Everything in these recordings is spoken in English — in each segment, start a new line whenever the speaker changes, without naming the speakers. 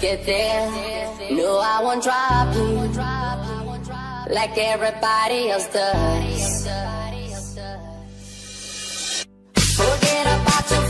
get there. No, I won't drop you like everybody else does. Forget about your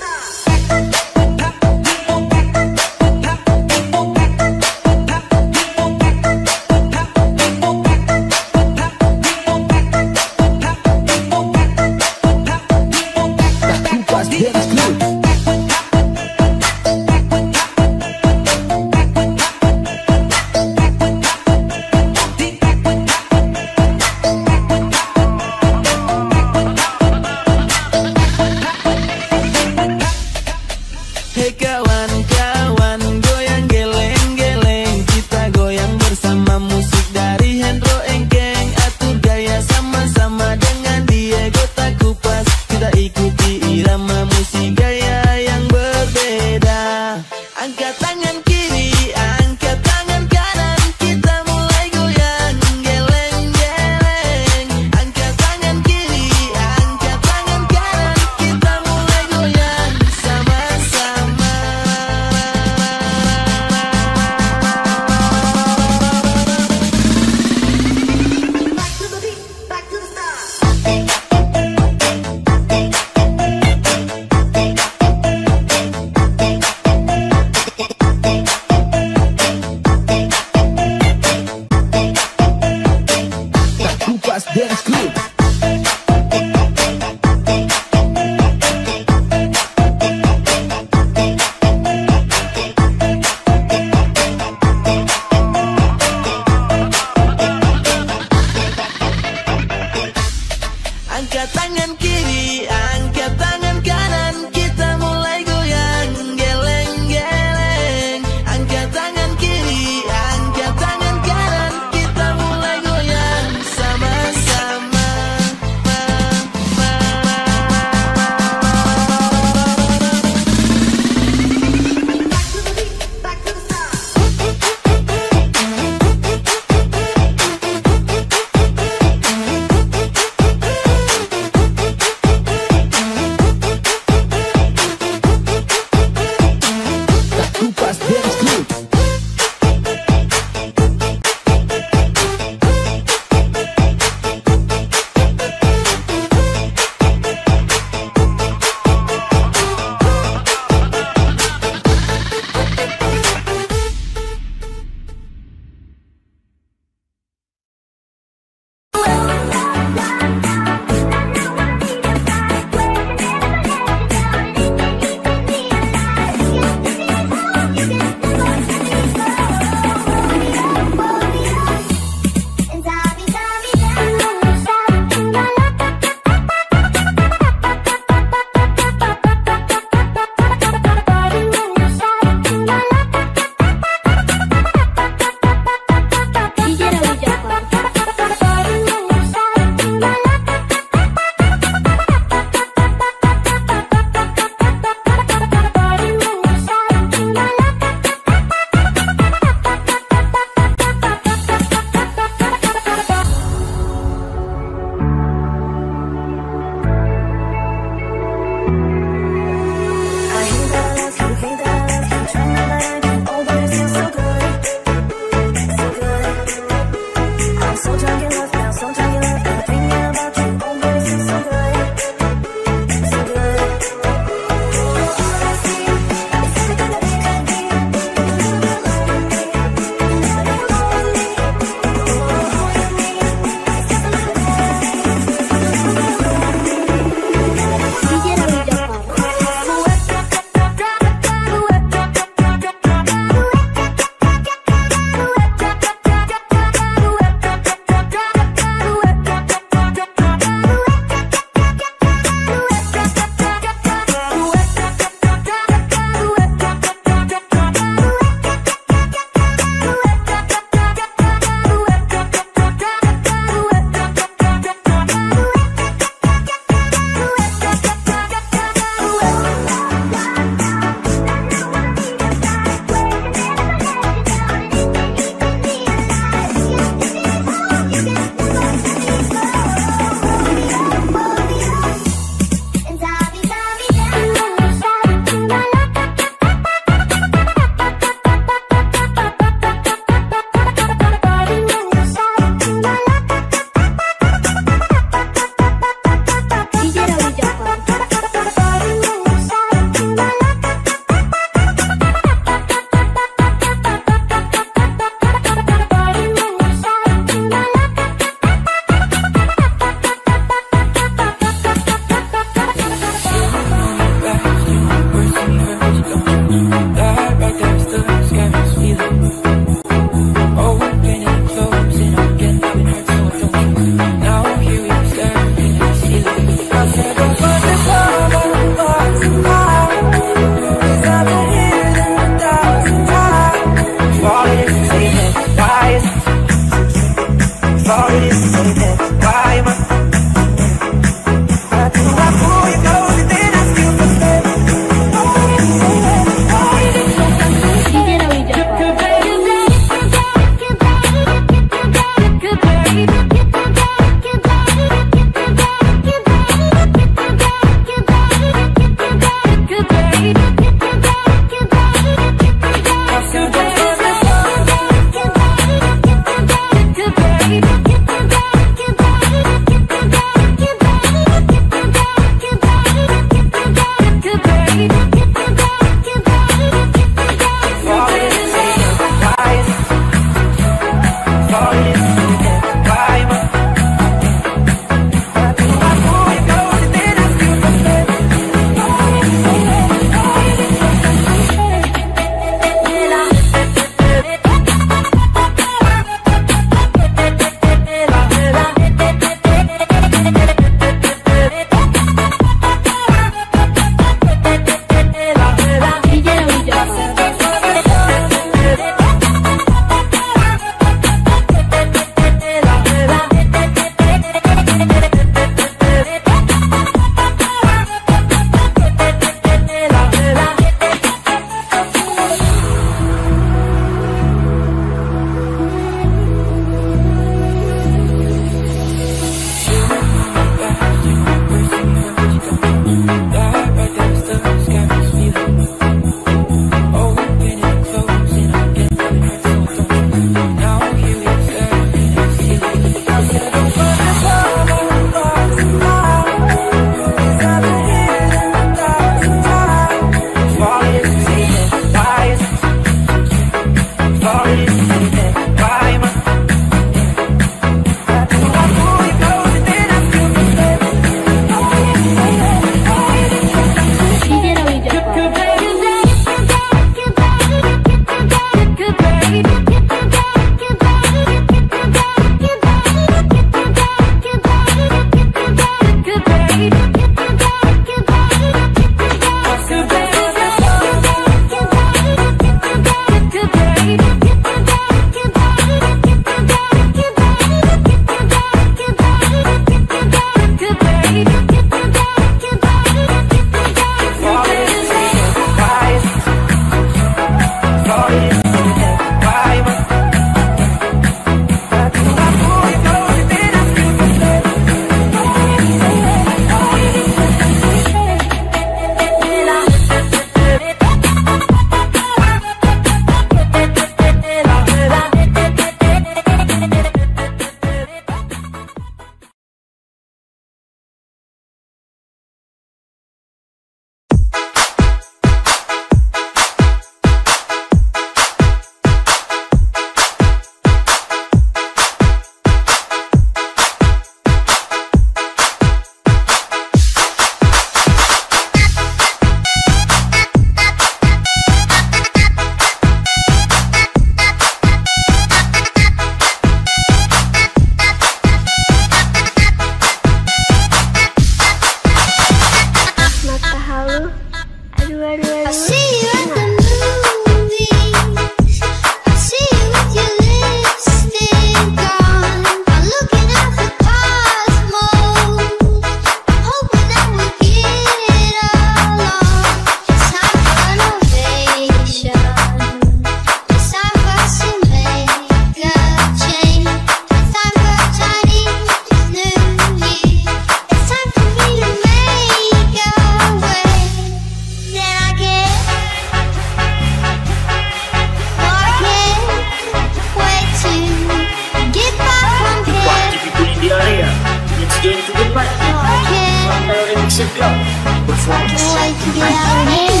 of love before we to get out of here.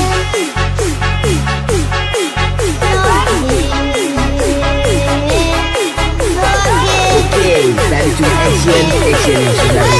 That
is
an excellent, excellent.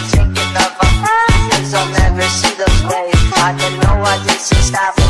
Thinking of our eyes. I'll never see those waves. I don't know why this is happening.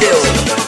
Yeah.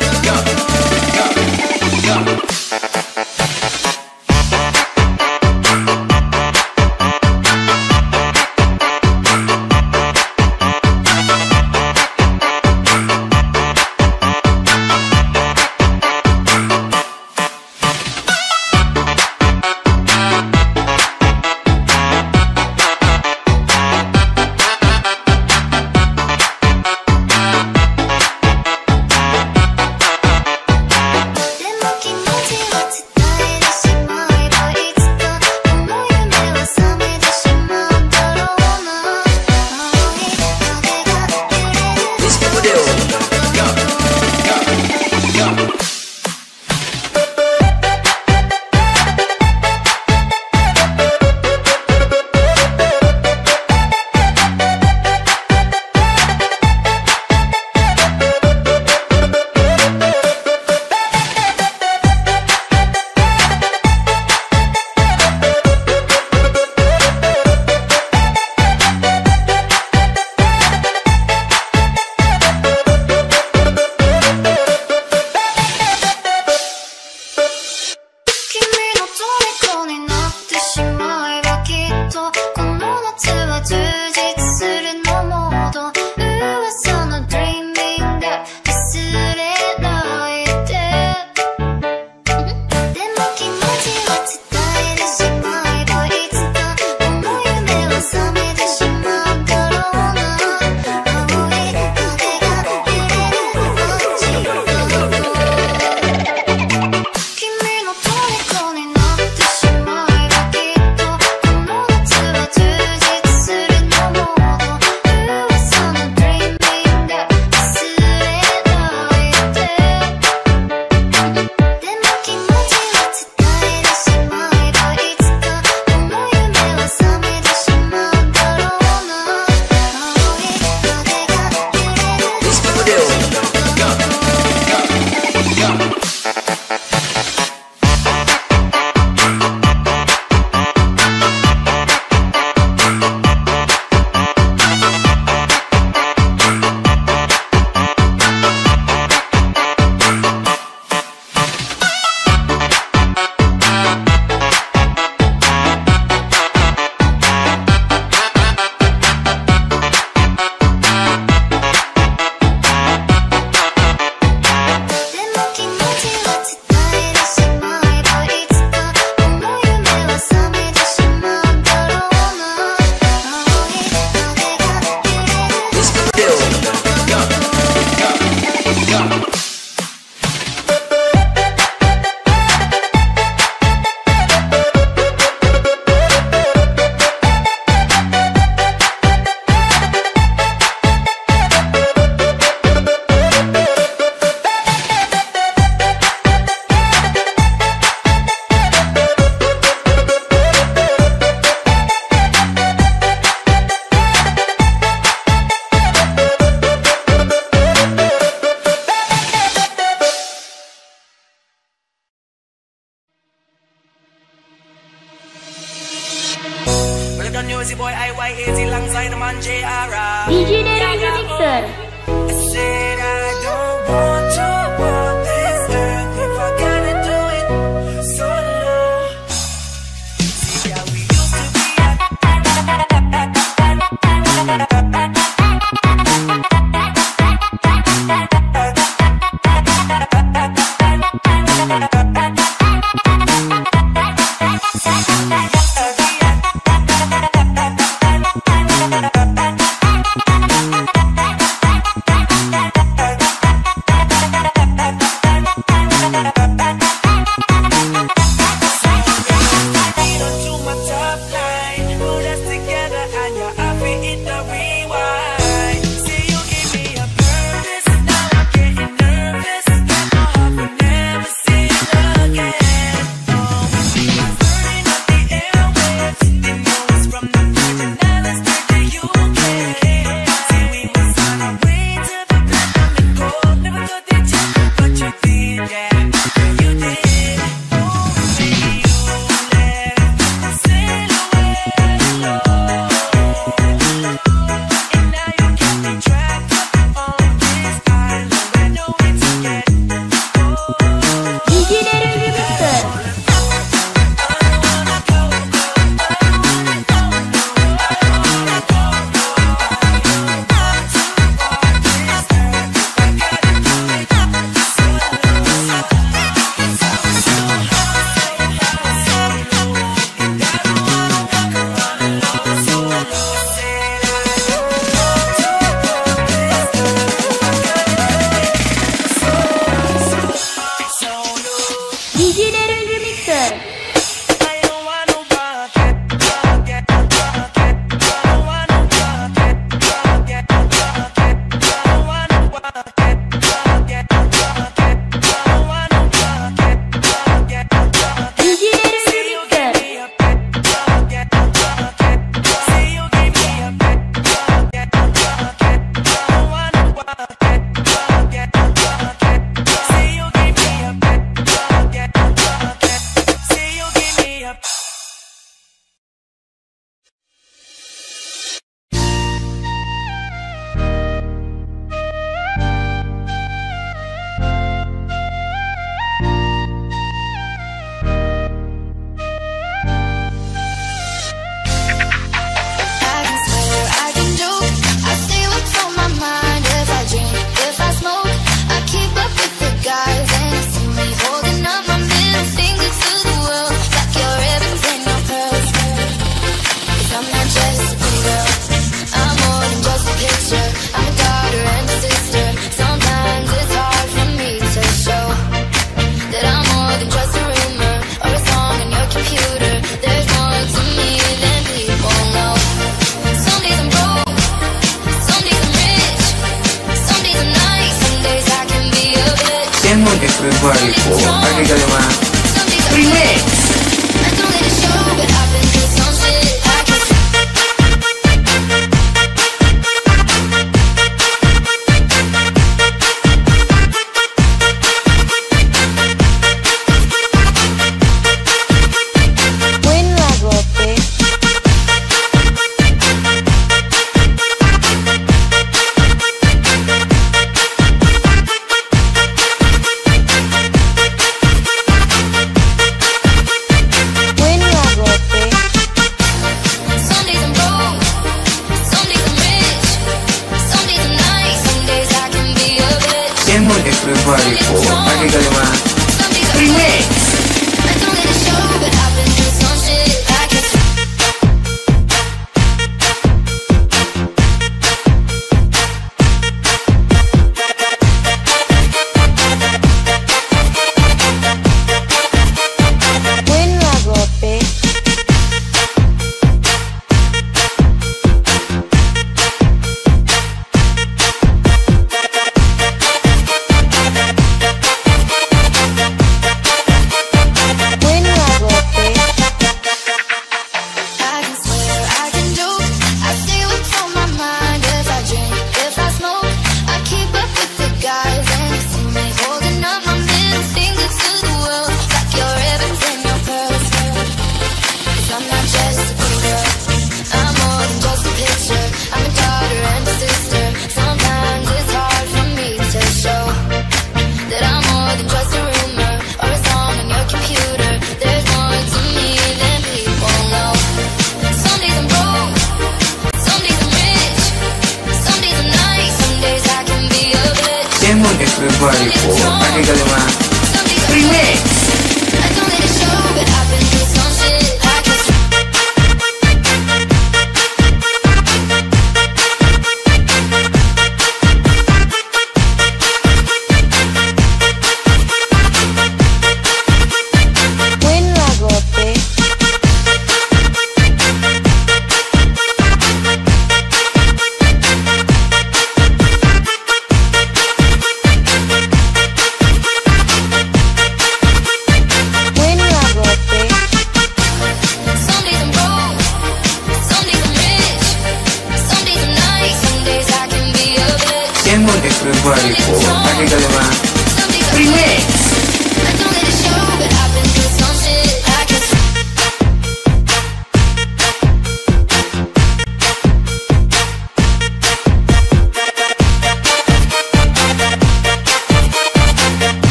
我的衣服，卖
给家里妈。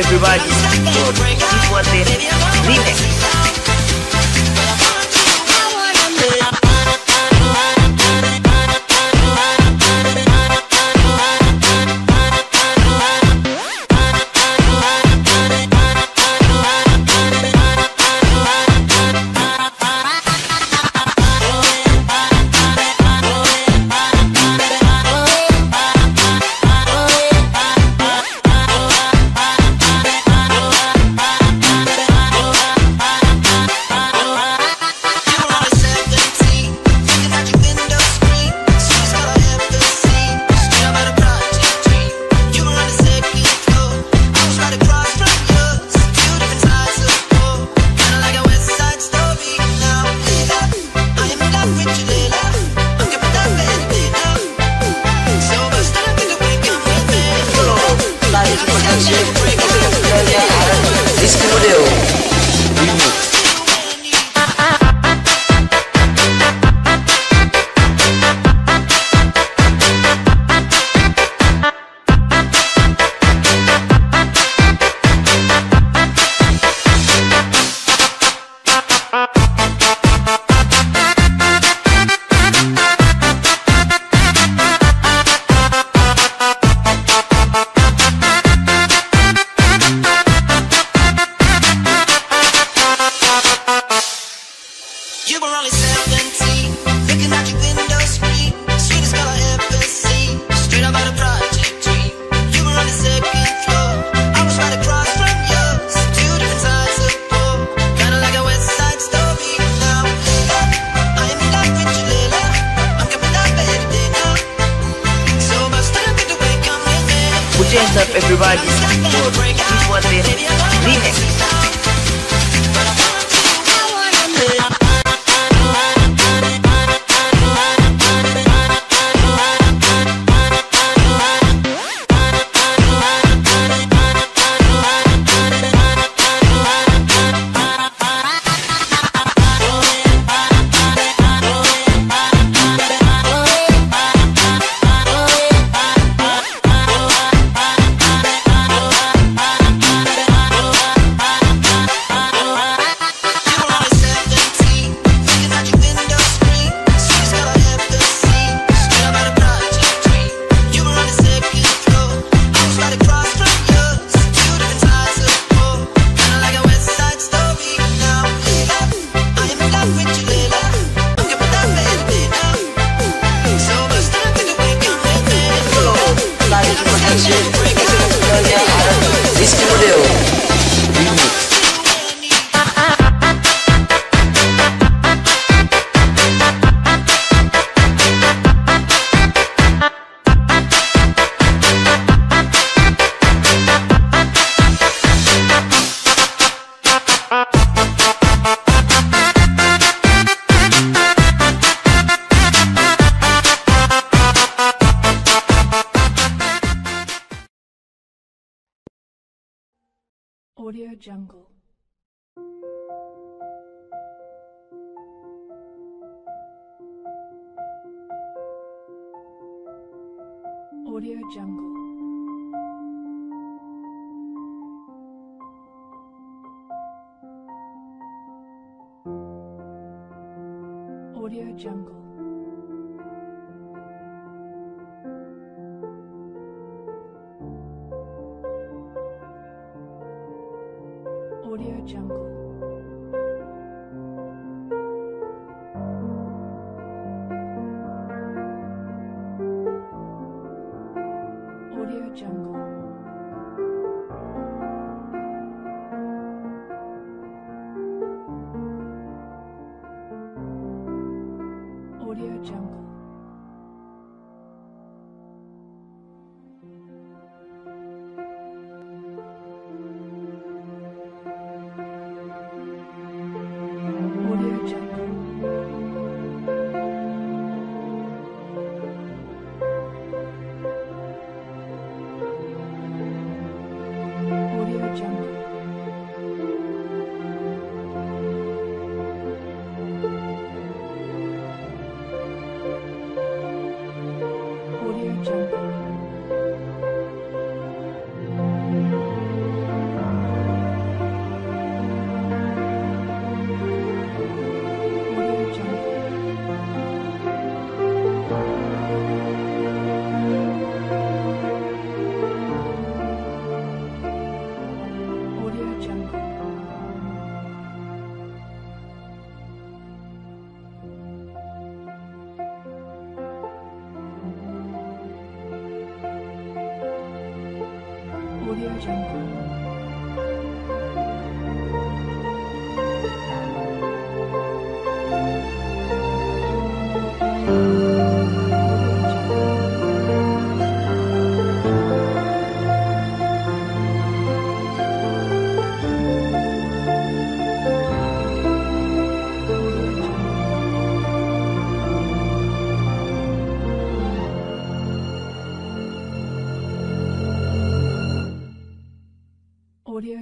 Everybody Remix.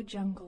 Jungle.